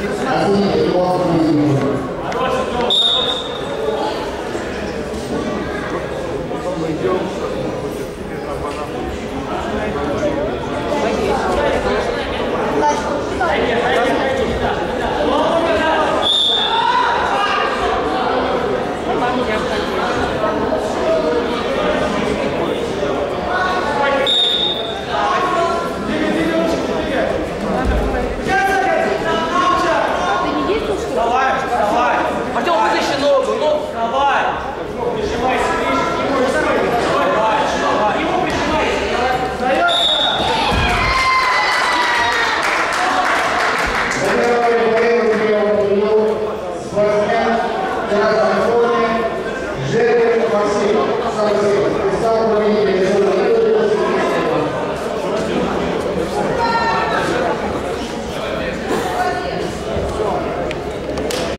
还是你多注意。الصالحين